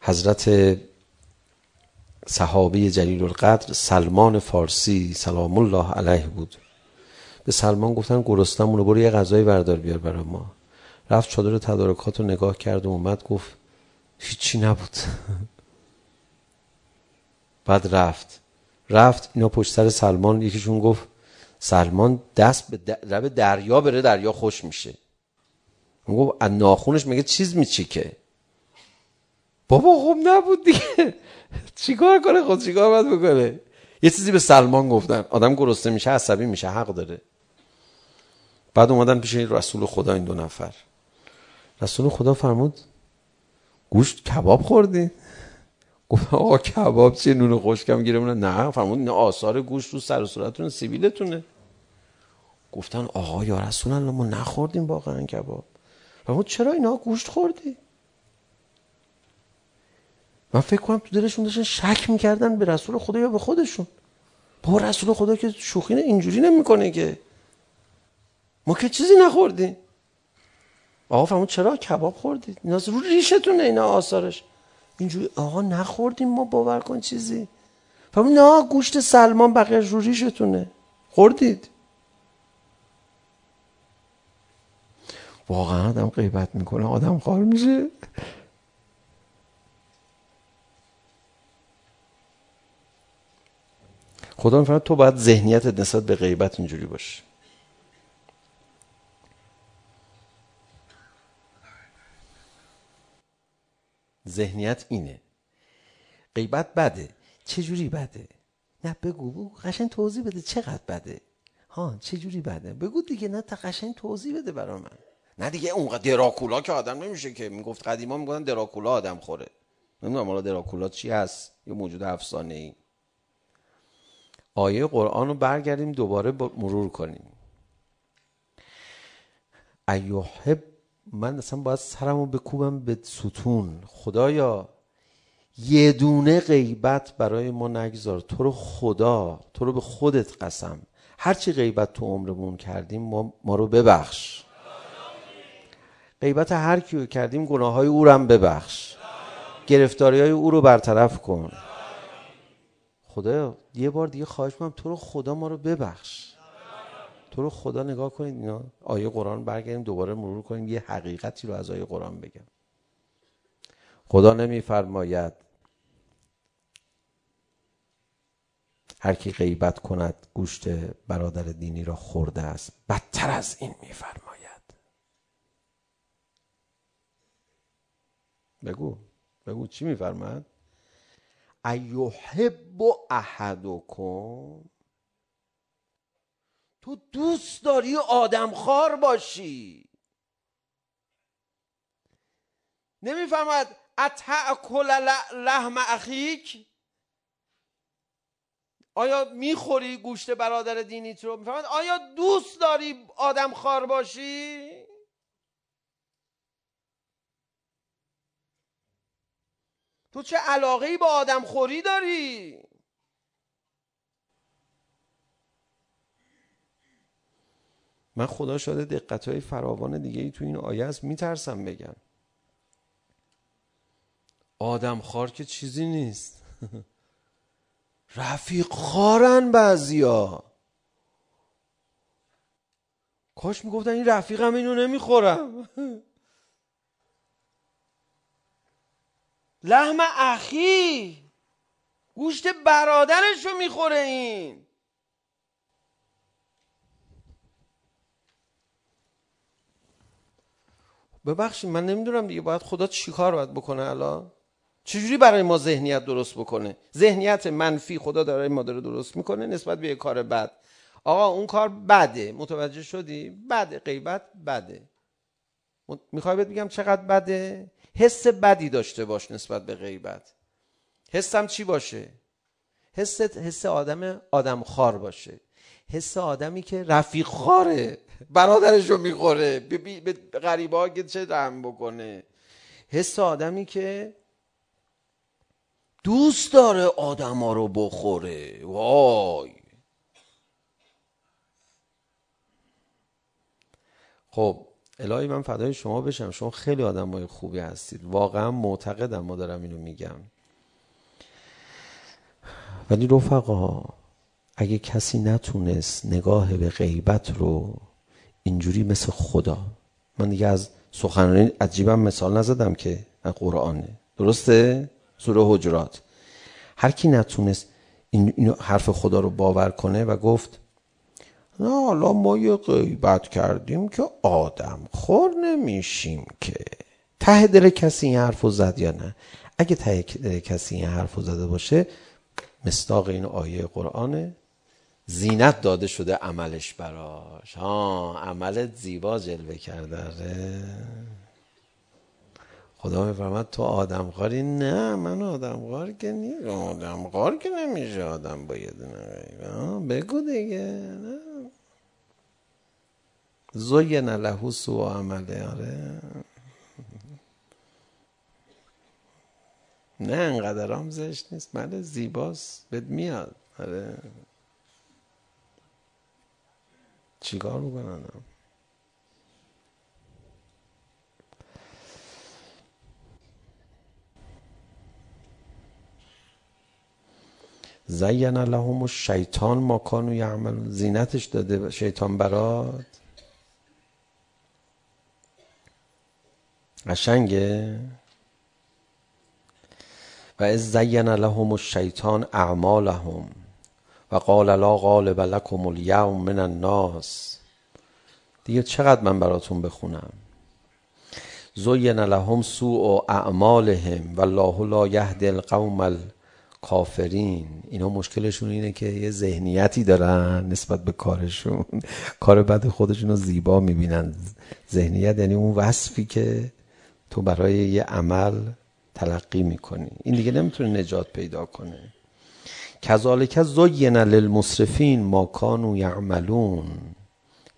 حضرت صحابی جلیل القدر سلمان فارسی سلام الله علیه بود. به سلمان گفتن گرستمون رو برو یه غذای بردار بیار برای ما. رفت چادر تدارکات رو نگاه کرد و اومد گفت هیچی نبود. بعد رفت. رفت اینا پشت سر سلمان یکیشون گفت سلمان دست به لب دریا بره دریا خوش میشه. میگو از ناخونش میگه چیز میچیکه بابا خوب نبود دیگه. چیکار کنه؟ خود چیکار باید بکنه؟ یه چیزی به سلمان گفتن. آدم گرسنه میشه عصبی میشه حق داره. بعد اومدن پیش رسول خدا این دو نفر. رسول خدا فرمود گوشت کباب خوردی؟ گفت آقا کباب چیه نون خشکم گیره نه فرمود نه آثار گوشت رو سر و صورتتون سیبیلتونه. گفتن آقا یا رسول الله ما نخوردیم واقعا کباب. فرمود چرا اینا گوشت خوردی؟ من فکر کنم تو دلشون داشتن شک می‌کردن به رسول خدا یا به خودشون. با رسول خدا که شوخی اینجوری نمی‌کنه که. ما که چیزی نخوردیم؟ آقا فرمود چرا کباب خوردید اینا رو ریشتونه اینا آثارش. اینجوری آقا نخوردیم ما باور کن چیزی. فرمود نه گوشت سلمان بقیه رو ریشتونه. خوردید؟ واقعا آدم غیبت می‌کنه آدم خار میشه. خدا میفرماد تو باید ذهنیت نسبت به غیبت اینجوری باشه. ذهنیت اینه. غیبت بده. چه جوری بده؟ نه بگو بگو. قشنگ توضیح بده. چقدر بده؟ ها چه جوری بده؟ بگو دیگه. نه تا قشنگ توضیح بده برا من. نه دیگه اونقدر دراکولا که آدم نمیشه که می‌گفت قدیما می‌گفتن دراکولا آدم خوره. نمی‌دونم حالا دراکولا چی هست یه موجود افسانه ای آیه قرآن رو برگردیم دوباره مرور کنیم. ایوحب من اصلا باید سرم رو بکوبم به ستون. خدایا یه دونه غیبت برای ما نگذار. تو رو خدا تو رو به خودت قسم. هرچی غیبت تو عمرمون کردیم ما, ما رو ببخش. غیبت هر کیو کردیم گناه های او رو ببخش. گرفتاری های او رو برطرف کن. خدا یه بار دیگه خواهش می‌کنم تو رو خدا ما رو ببخش. تو رو خدا نگاه کنید اینا. آیه قرآن برگردیم دوباره مرور کنیم. یه حقیقتی رو از آیه قرآن بگم. خدا نمیفرماید هر کی غیبت کند گوشت برادر دینی را خورده است. بدتر از این میفرماید. بگو. بگو چی میفرماید؟ ایحب احدکم تو دوست داری آدم خار باشی. نمی‌فهمد اتعکل لحم اخیک؟ آیا می‌خوری گوشت برادر دینیت رو؟ می‌فهمد آیا دوست داری آدم خار باشی؟ تو چه علاقه ای با آدم خوری داری؟ من خدا شده دقت های فراوان دیگه ای تو این آیه است میترسم بگم. آدم خار که چیزی نیست. [laughs] رفیق خارن بعضیا. کاش می‌گفتن این رفیقم اینو نمی‌خورم. [laughs] لحم اخی گوشت برادرش رو می‌خوره این. ببخشید من نمی‌دونم دیگه باید خدا چیکار باید بکنه الان؟ چجوری برای ما ذهنیت درست بکنه؟ ذهنیت منفی خدا داره ما داره درست می‌کنه نسبت به یه کار بد. آقا اون کار بده. متوجه شدی؟ بده. غیبت بده. می‌خوای بهت بگم چقدر بده؟ حس بدی داشته باش نسبت به غیبت. حسم چی باشه؟ حس حس آدم آدم خار باشه. حس آدمی که رفیق خاره برادرش رو می‌خوره به غریبه ها که چه رحم بکنه. حس آدمی که دوست داره آدم ها رو بخوره. وای. خب الهی من فدای شما بشم. شما خیلی آدم های خوبی هستید. واقعا معتقدم. ما دارم اینو میگم. ولی رفقا اگه کسی نتونست نگاه به غیبت رو اینجوری مثل خدا. من دیگه از سخنرانی عجیبم مثال نزدم که قرآنه درسته؟ سوره حجرات. هر کی نتونست این, حرف خدا رو باور کنه و گفت نه حالا ما یه غیبت کردیم که آدم خور نمیشیم که. ته دل کسی این حرف زد یا نه؟ اگه ته دل کسی این حرف زده باشه مستاق این آیه قرآنه. زینت داده شده عملش براش. ها عملت زیبا جلوه کرده. ره خدا میفرماد تو آدمخواری نه من آدمخوار که نیست آدمخوار که نمیشه آدم با یه دونه بگو دیگه. نه. زوین له سو عمله. آره. نه انقدر هم زشت نیست. من زیباست. بهت میاد. آره. چیکار می‌کنن زین لهم الشیطان ما کانو یعمل زینتش داده شیطان برات. قشنگه؟ و از زین لهم الشیطان اعمالهم. و قال لا غالب لكم اليوم من الناس. دیگه چقدر من براتون بخونم؟ زین لهم سوء اعمالهم والله لا یهدی القوم الکافرین. اینا مشکلشون اینه که یه ذهنیتی دارن نسبت به کارشون. کار بد خودشون رو زیبا می‌بینن. ذهنیت یعنی اون وصفی که تو برای یه عمل تلقی می‌کنی. این دیگه نمی‌تونه نجات پیدا کنه. کذالک زین للمسرفین ما کانوا یعملون.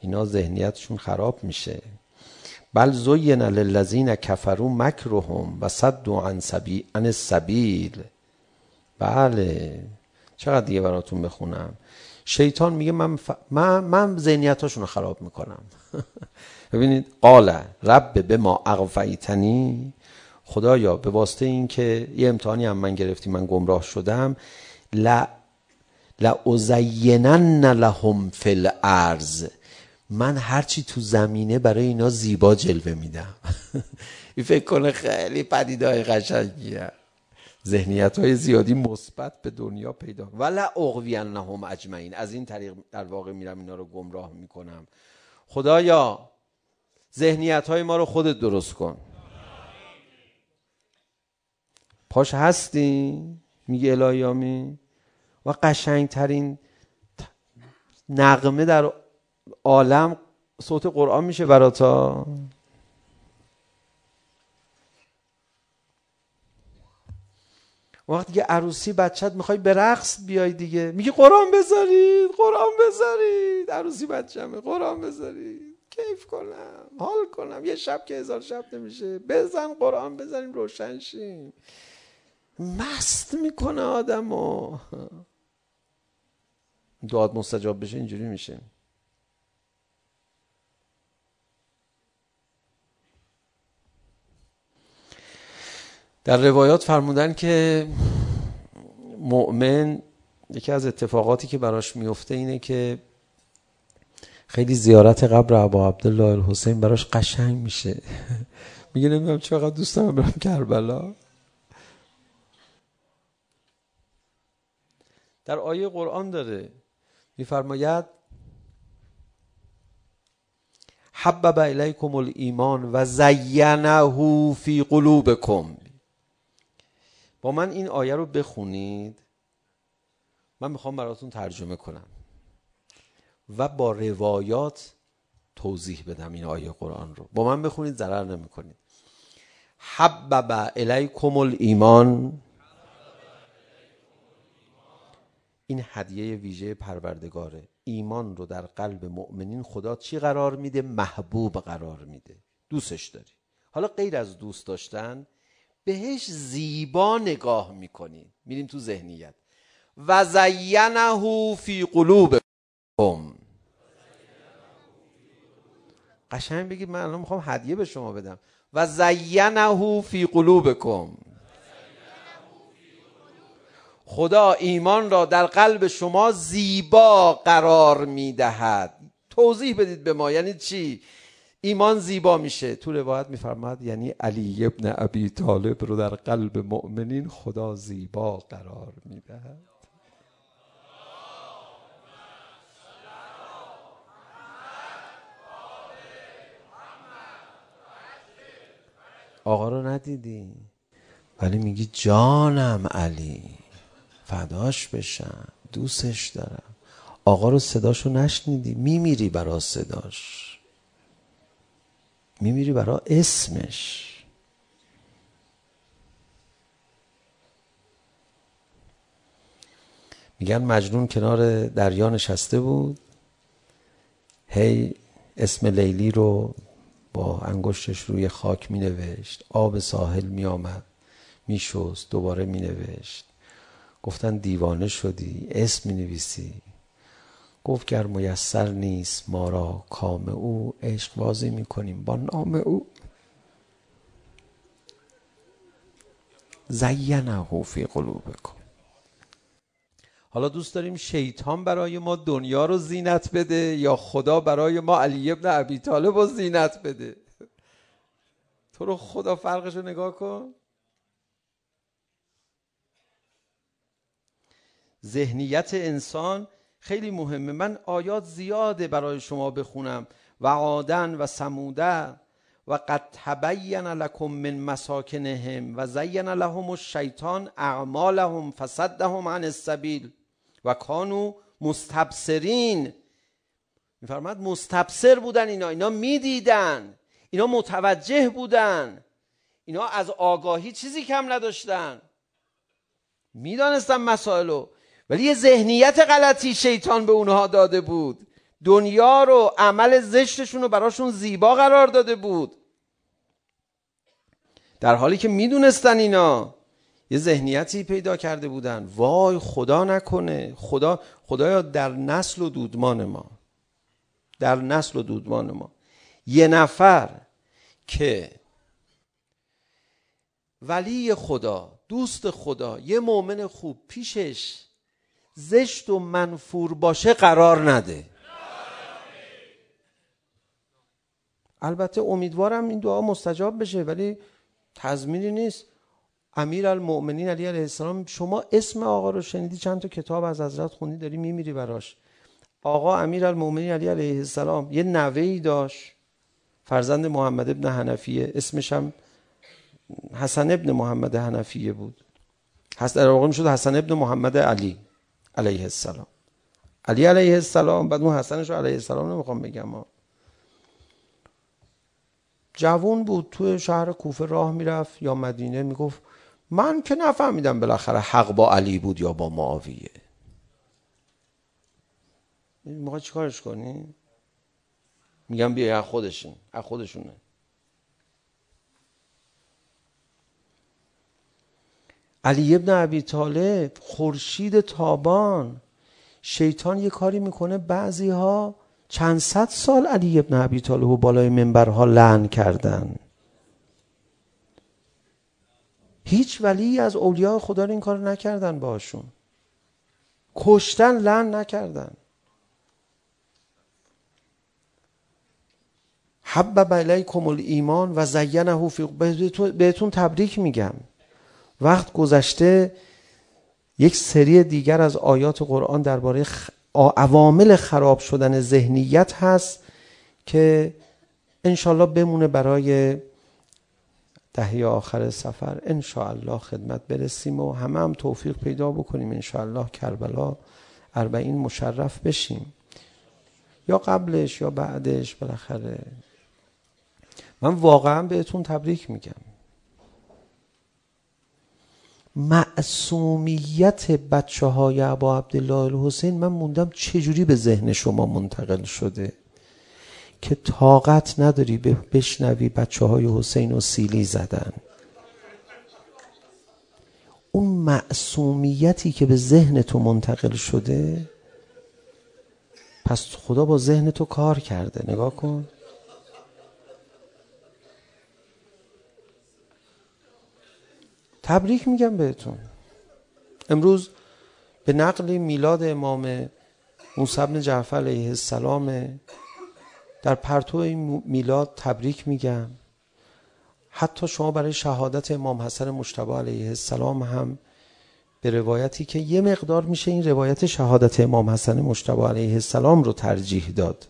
اینا ذهنیتشون خراب میشه. بل زین للذین کفروا مکرهم و صدوا عن سبیل عن السبیل. بله. چقدر دیگه براتون بخونم. شیطان میگه من ف... من, من ذهنیتاشون رو خراب می‌کنم. [laughs] ببینید قال رب به ما اغفیتنی. خدایا به واسطه این که یه امتحانی هم من گرفتی من گمراه شدم لا لازینن لهم فی الارض. من هرچی تو زمینه برای اینا زیبا جلوه میدم. [laughs] این فکر کنه خیلی پدیدهای قشنگیه. ذهنیت های زیادی مثبت به دنیا پیدا. ولا اغوینهم اجمعین. از این طریق در واقع میرم اینا رو گمراه می‌کنم. خدایا ذهنیت های ما رو خودت درست کن. پاش هستی؟ میگه الهیامی. و قشنگترین نغمه در عالم صوت قرآن میشه براتا وقتی که عروسی بچت می‌خوای به رقص بیای دیگه میگه قرآن بذارید قرآن بذارید. عروسی بچمه قرآن بذارید. کیف کنم حال کنم. یه شب که هزار شب نمیشه. بزن قرآن بزنیم روشن شیم. مست می‌کنه آدمو. دعات مستجاب بشه اینجوری میشه. در روایات فرمودن که مؤمن یکی از اتفاقاتی که براش میفته اینه که خیلی زیارت قبر ابا عبدالله الحسین براش قشنگ میشه. [laughs] میگه نمی‌دونم چقدر دوست دارم برم کربلا. در آیه قرآن داره میفرماید حبب الیکم الایمان و زینه فی قلوبکم. با من این آیه رو بخونید. من می‌خوام براتون ترجمه کنم و با روایات توضیح بدم این آیه قرآن رو. با من بخونید ضرر نمی‌کنید. حبب الیکم الایمان این هدیه ویژه پروردگاره. ایمان رو در قلب مؤمنین خدا چی قرار میده؟ محبوب قرار میده. دوستش داری. حالا غیر از دوست داشتن بهش زیبا نگاه می‌کنی. میریم تو ذهنیت. و زینه فی قلوبکم قشنگ بگید من الان می‌خوام هدیه به شما بدم. و زینه فی قلوبکم خدا ایمان را در قلب شما زیبا قرار می‌دهد. توضیح بدید به ما. یعنی چی؟ ایمان زیبا میشه. تو روایت میفرماد یعنی علی ابن ابی طالب رو در قلب مؤمنین خدا زیبا قرار می‌دهد. آقا رو ندیدی؟ ولی میگی جانم علی. فداش بشم دوستش دارم. آقا رو صداشو نشنیدی؟ میمیری برا صداش. میمیری برا اسمش. میگن مجنون کنار دریا نشسته بود. هی اسم لیلی رو با انگشتش روی خاک می نوشت آب ساحل می آمد می شست دوباره می نوشت گفتن دیوانه شدی اسم می نویسی گفت گر میسر نیست ما را کام او عشق بازی می کنیم با نام او. زینه فی قلوبکم. حالا دوست داریم شیطان برای ما دنیا رو زینت بده یا خدا برای ما علی ابن ابی طالب رو زینت بده؟ تو رو خدا فرقش رو نگاه کن. ذهنیت انسان خیلی مهمه. من آیات زیاده برای شما بخونم. و عادن و سموده و قد تبین لکم من مساکنهم و زین لهم الشیطان اعمالهم فصدهم عن السبیل و کانو مستبصرین. میفرماد مستبصر بودن اینا. اینا می‌دیدن. اینا متوجه بودن. اینا از آگاهی چیزی کم نداشتن. می‌دانستن مسائلو. ولی یه ذهنیت غلطی شیطان به اونها داده بود. دنیا رو عمل زشتشون رو براشون زیبا قرار داده بود. در حالی که می‌دونستن اینا یه ذهنیتی پیدا کرده بودن. وای خدا نکنه. خدا خدایا در نسل و دودمان ما در نسل و دودمان ما یه نفر که ولی خدا دوست خدا یه مؤمن خوب پیشش زشت و منفور باشه قرار نده. البته امیدوارم این دعا مستجاب بشه ولی تضمینی نیست. امیر المؤمنین علی علیه السلام شما اسم آقا رو شنیدی؟ چند تا کتاب از حضرت خوندی داری میمیری براش. آقا امیر المؤمنین علی علیه السلام یه نوهی داشت. فرزند محمد ابن حنفیه. اسمش هم حسن ابن محمد حنفیه بود. در واقع شد حسن ابن محمد علی. علیه السلام. علی علیه السلام بعد اون حسنش رو علیه السلام نمی‌خوام بگم ها. جوون بود توی شهر کوفه راه می‌رفت یا مدینه می‌گفت من که نفهمیدم بالاخره حق با علی بود یا با معاویه. موقع چیکارش کنی؟ میگم بیا از خودشون از خودشونه. علی ابن ابی طالب خورشید تابان. شیطان یه کاری می‌کنه بعضی ها چند صد سال علی ابن ابی طالب و بالای منبرها لعن کردن. هیچ ولی از اولیاء خدا این کار نکردن باشون کشتن لن نکردن. حبب الیکم ایمان و زینه فی بهتون تبریک میگم. وقت گذشته یک سری دیگر از آیات قرآن درباره عوامل خراب شدن ذهنیت هست که انشالله بمونه برای دهی آخر سفر. ان الله خدمت برسیم و همه هم توفیق پیدا بکنیم. ان الله کربلا اربعین مشرف بشیم. یا قبلش یا بعدش بالاخره. من واقعا بهتون تبریک میگم. معصومیت بچه های عبا عبدالله الحسین من موندم چجوری به ذهن شما منتقل شده؟ که طاقت نداری بشنوی بچه های حسین و سیلی زدن. اون معصومیتی که به ذهن تو منتقل شده پس خدا با ذهن تو کار کرده نگاه کن. تبریک میگم بهتون. امروز به نقل میلاد امام موسی بن جعفر علیه السلام در پرتو این میلاد تبریک میگم. حتی شما برای شهادت امام حسن مجتبی علیه السلام هم به روایتی که یه مقدار میشه این روایت شهادت امام حسن مجتبی علیه السلام رو ترجیح داد.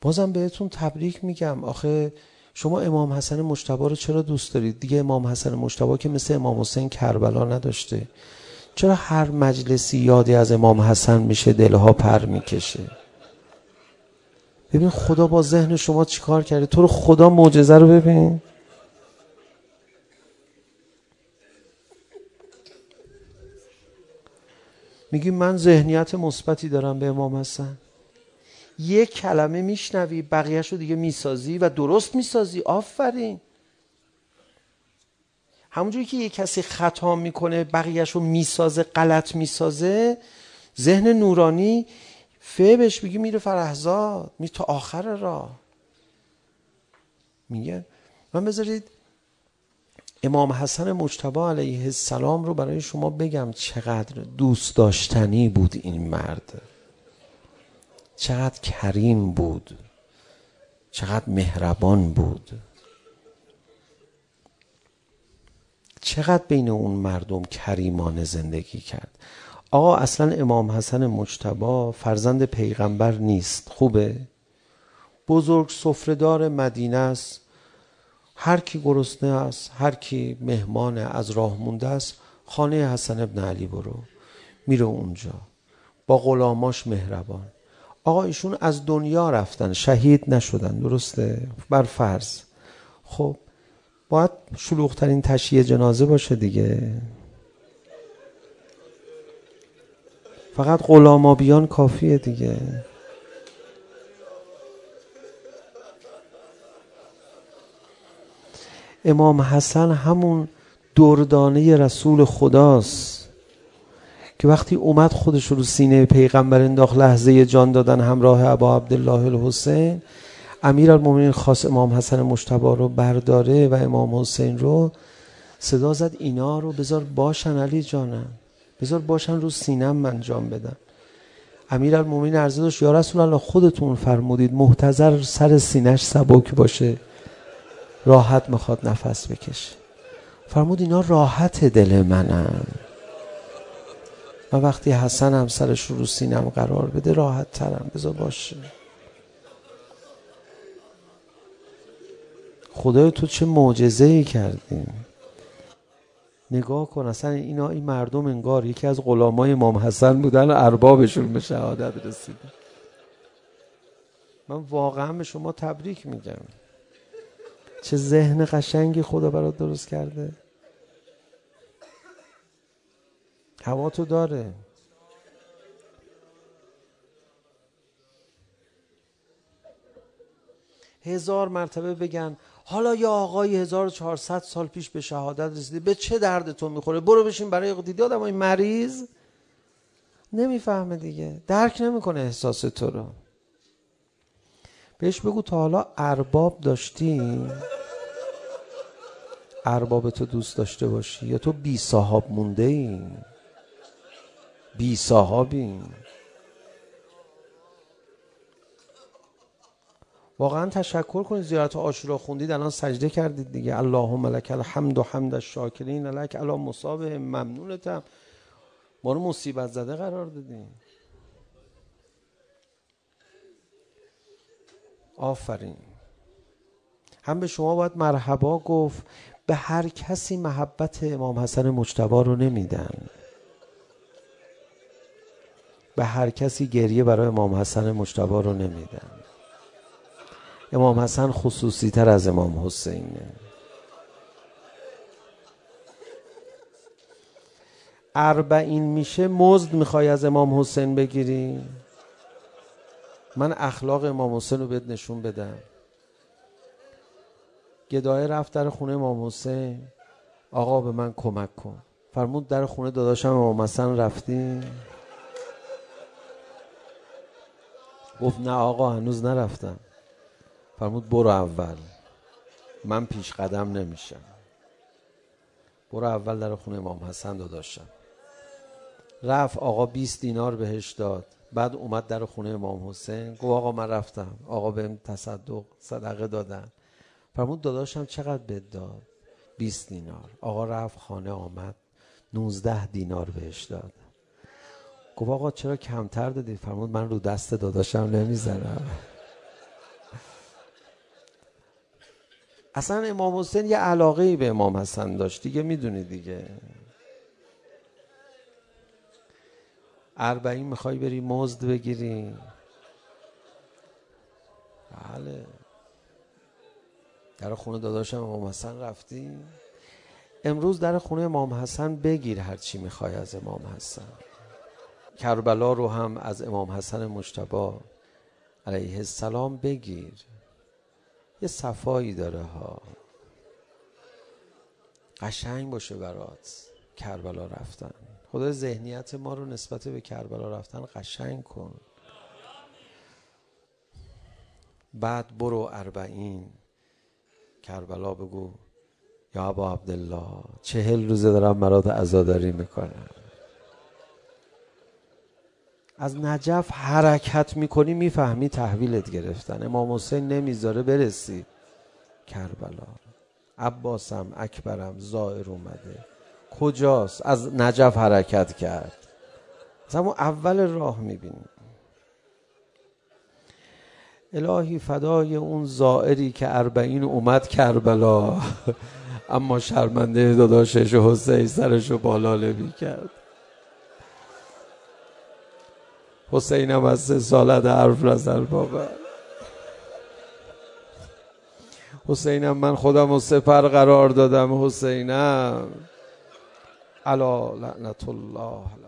بازم بهتون تبریک میگم. آخه شما امام حسن مجتبا رو چرا دوست دارید؟ دیگه امام حسن مجتبا که مثل امام حسین کربلا نداشته. چرا هر مجلسی یادی از امام حسن میشه دلها پر می‌کشه؟ ببین خدا با ذهن شما چیکار کرده؟ تو رو خدا معجزه رو ببین. میگی من ذهنیت مثبتی دارم به امام حسن. یک کلمه میشنوی بقیهش رو دیگه می‌سازی و درست می‌سازی. آفرین. همونجوری که یک کسی خطا می‌کنه بقیهش رو می‌سازه غلط می‌سازه ذهن نورانی فیبش میگه میره فرهزاد می تا آخر راه. میگه من بذارید امام حسن مجتبا علیه السلام رو برای شما بگم چقدر دوست داشتنی بود این مرد. چقدر کریم بود. چقدر مهربان بود. چقدر بین اون مردم کریمانه زندگی کرد. آقا اصلا امام حسن مجتبا فرزند پیغمبر نیست. خوبه؟ بزرگ سفرهدار مدینه است. هر کی گرسنه است هر کی مهمان از راه مونده است خانه حسن ابن علی برو. میره اونجا. با غلاماش مهربان. آقا ایشون از دنیا رفتن شهید نشدن درسته؟ بر فرض. خب باید شلوغترین تشییع جنازه باشه دیگه. فقط غلامابیان کافیه دیگه. امام حسن همون دردانه رسول خداست. که وقتی اومد خودش رو سینه پیغمبر انداخت لحظه جان دادن همراه ابا عبدالله الحسین امیر المومنین خاص امام حسن مشتبا رو برداره و امام حسین رو صدا زد اینا رو بذار باشن علی جانم بذار باشن رو سینم من جان بدم امیر المومنین عرضه داشت یا رسول الله خودتون فرمودید محتضر سر سینش سبک باشه راحت می‌خواد نفس بکشه. فرمود اینا راحت دل منم و وقتی حسن هم سرش رو سینم قرار بده راحت ترم بذار باشه. خدای تو چه معجزه ای کردیم نگاه کن اصلا اینا این مردم انگار یکی از غلامای امام حسن بودن و اربابشون به شهادت رسیدن. من واقعا به شما تبریک میگم. چه ذهن قشنگی خدا برات درست کرده. هوا تو داره. هزار مرتبه بگن حالا یا آقای 1400 سال پیش به شهادت رسیده به چه درد تو می‌خوره؟ برو بشین برای دیدی آدم های مریض؟ نمی‌فهمه دیگه. درک نمی‌کنه احساس تو رو. بهش بگو تا حالا ارباب داشتی؟ ارباب تو دوست داشته باشی یا تو بی صاحب مونده ای؟ بی صاحبی. واقعا تشکر کنید زیارت آشورا خوندید الان سجده کردید دیگه. اللهم لک الحمد و حمد الشاکرین لک الا مصاب ممنونتم ما رو مصیبت زده قرار دادیم آفرین. هم به شما باید مرحبا گفت به هر کسی محبت امام حسن مجتبا رو نمیدن. به هر کسی گریه برای امام حسن مجتبا رو نمیدن. امام حسن خصوصی تر از امام حسینه. اربعین میشه مزد می‌خوای از امام حسین بگیری؟ من اخلاق امام حسین رو بهت نشون بدم. گدایه رفت در خونه امام حسین. آقا به من کمک کن. فرمود در خونه داداشم امام حسن رفتی؟ گفت نه آقا هنوز نرفتم. فرمود برو اول. من پیش قدم نمیشم. برو اول در خونه امام حسن داداشم. رفت آقا 20 دینار بهش داد. بعد اومد در خونه امام حسین. گفت آقا من رفتم. آقا بهم تصدق صدقه دادن. فرمود داداشم چقدر بد داد؟ 20 دینار. آقا رفت خانه آمد. 19 دینار بهش داد. گفت آقا چرا کمتر دادی؟ فرمود من رو دست داداشم نمی‌زنم. اصلا امام حسین یه علاقه به امام حسن داشت. دیگه می‌دونی دیگه. اربعین می‌خوای بری مزد بگیری؟ بله. در خونه داداشم امام حسن رفتی. امروز در خونه امام حسن بگیر هر چی می‌خوای از امام حسن. کربلا رو هم از امام حسن مشتبا علیه السلام بگیر. یه صفایی داره ها. قشنگ باشه برات کربلا رفتن. خدا ذهنیت ما رو نسبت به کربلا رفتن قشنگ کن. بعد برو اربعین. کربلا بگو یا ابا عبدالله چهل روزه دارم مرات عزاداری می‌کنم. از نجف حرکت می‌کنی می‌فهمی تحویلت گرفتن. امام حسین نمی‌ذاره برسی. کربلا. عباسم اکبرم زائر اومده. کجاست؟ از نجف حرکت کرد. از اول راه می‌بینی الهی فدای اون زائری که اربعین اومد کربلا. [laughs] اما شرمنده داداشش حسین سرشو بالا لبی کرد حسینم از سالت حرف نزل بابا. حسینم من خودم و سپر قرار دادم حسینم. علا لعنت الله.